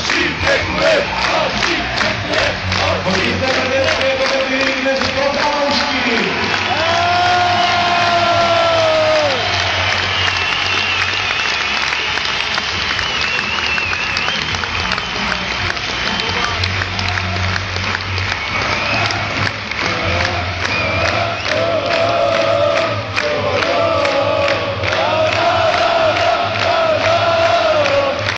she can live.